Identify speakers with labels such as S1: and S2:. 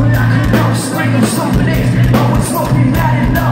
S1: But I could can know, strangle something is was smoking mad enough.